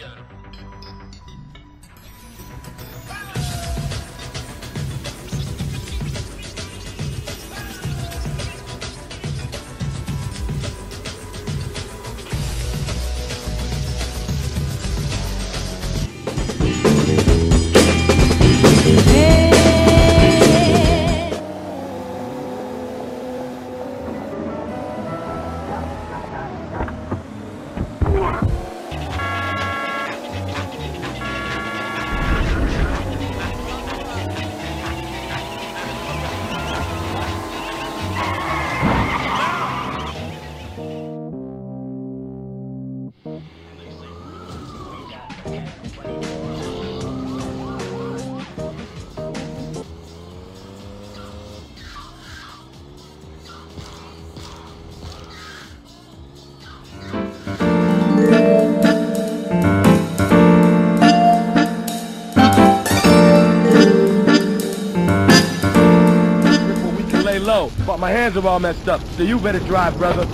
Where hands are all messed up, so you better drive, brother.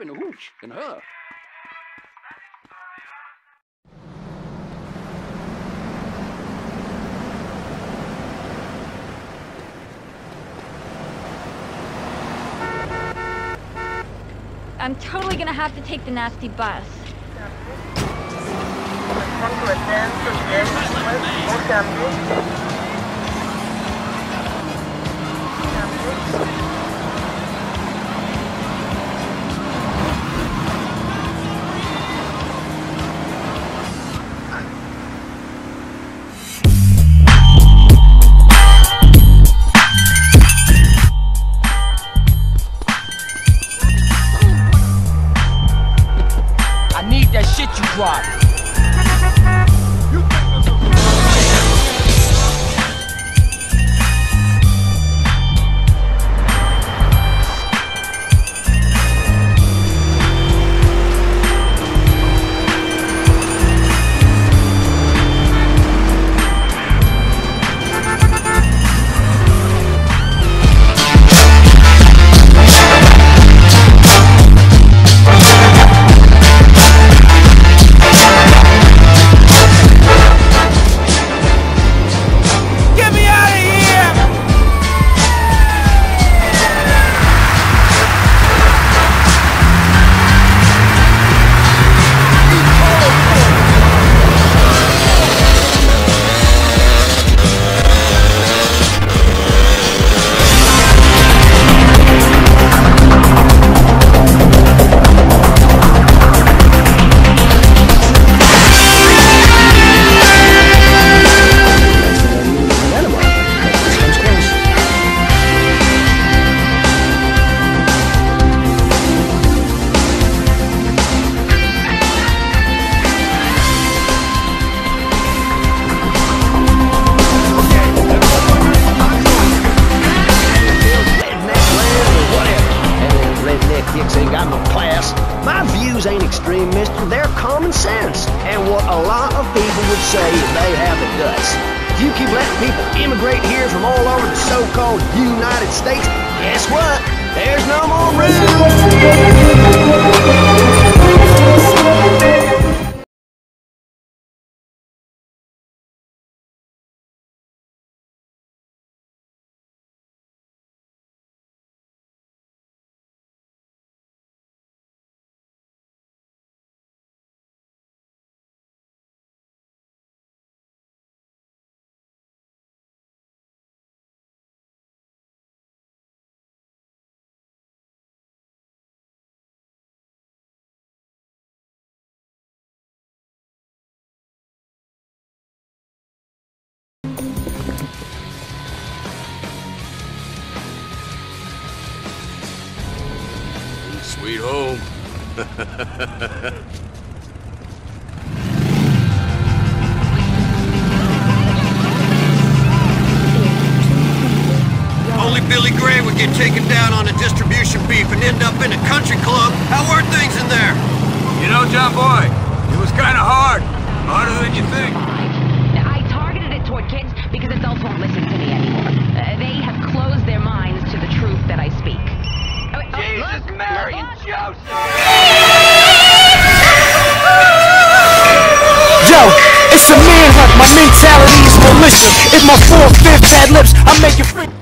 A dip in the hooch and her. I'm totally gonna have to take the nasty bus. I would say they have the guts. If you keep letting people immigrate here from all over the so-called United States, guess what? There's no more room. Sweet home. Only Billy Grey would get taken down on a distribution beef and end up in a country club. How are things in there? You know, John Boy, it was kind of hard. Harder than you think. I targeted it toward kids because adults won't listen to me anymore. Uh, they have closed their minds Jesus, look, Mary, look, and look. Joseph! Yo, it's a manhunt, my mentality is militia. If my four-fifth had lips, I make it free.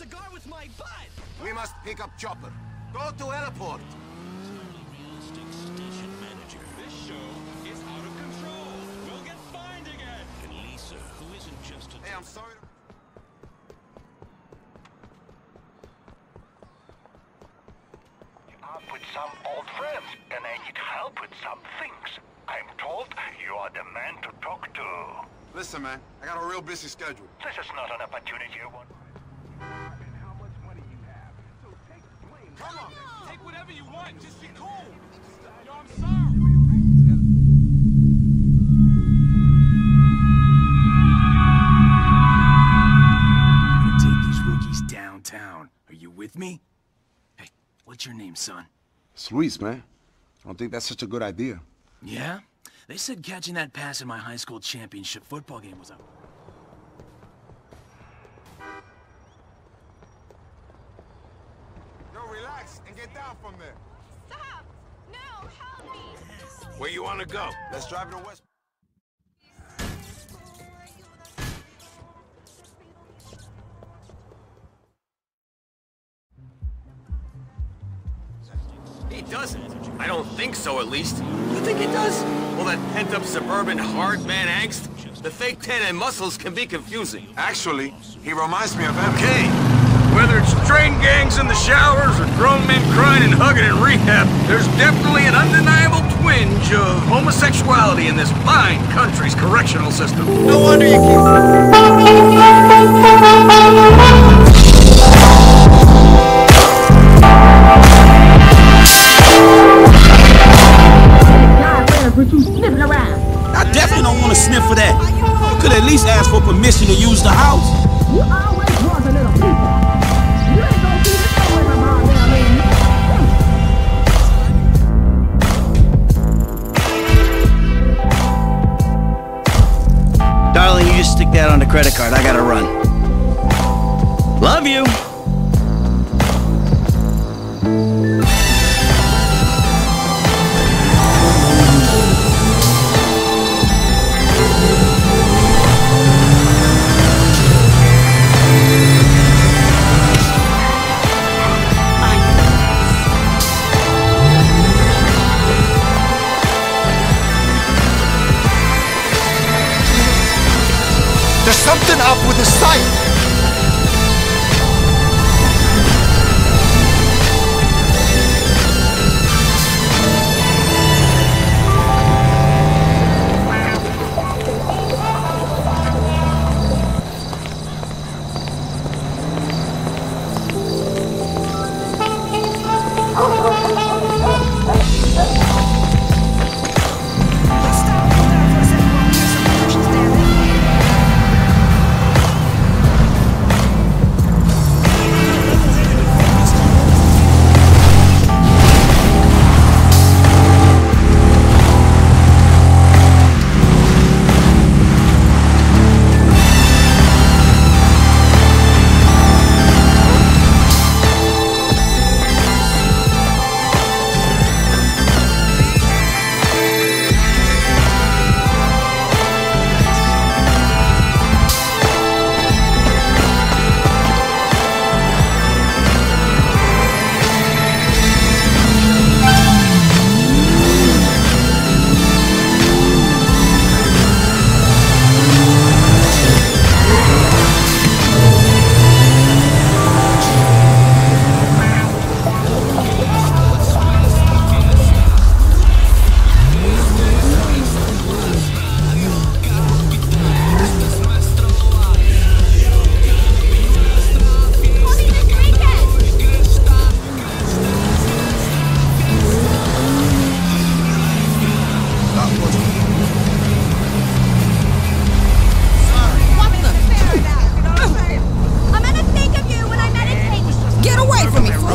The guy with my butt! We must pick up Chopper. Go to airport. Hey, I'm sorry. to- up with some old friends, and I need help with some things. I'm told you are the man to talk to. Listen, man, I got a real busy schedule. This is not an opportunity you want. Come on! Take whatever you want, just be cool. Yo, I'm sorry. I'm gonna take these rookies downtown. Are you with me? Hey, what's your name, son? It's Luis, man. I don't think that's such a good idea. Yeah? They said catching that pass in my high school championship football game was a... Yo, relax and get down from there. Stop! No, help me! Where you want to go? Let's drive to West. He doesn't. I don't think so, at least. You think he does? All that pent-up suburban hard man angst? The fake tan and muscles can be confusing. Actually, he reminds me of MK. Whether it's train gangs in the showers or grown men crying and hugging in rehab, there's definitely an undeniable twinge of homosexuality in this fine country's correctional system. No wonder you keep... I definitely don't want to sniff for that. You could at least ask for permission to use the house. That on the credit card. I gotta run. Love you. There's something up with the sight.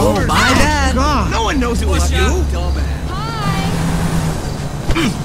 Oh, my oh, bad. God. No one knows it was you. Dumbass. Hi.